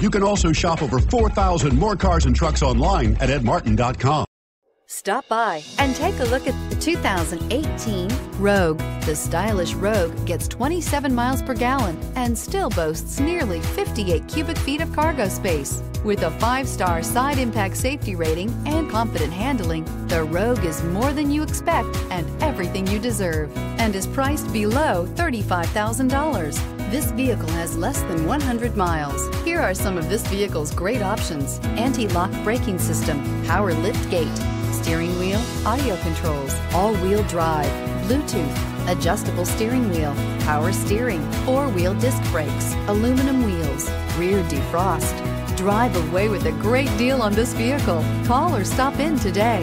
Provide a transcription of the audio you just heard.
You can also shop over 4,000 more cars and trucks online at edmartin.com. Stop by and take a look at the 2018 Rogue. The stylish Rogue gets 27 miles per gallon and still boasts nearly 58 cubic feet of cargo space. With a five-star side impact safety rating and confident handling, the Rogue is more than you expect and everything you deserve and is priced below $35,000. This vehicle has less than 100 miles. Here are some of this vehicle's great options. Anti-lock braking system, power lift gate, steering wheel, audio controls, all-wheel drive, Bluetooth, adjustable steering wheel, power steering, four-wheel disc brakes, aluminum wheels, rear defrost. Drive away with a great deal on this vehicle. Call or stop in today.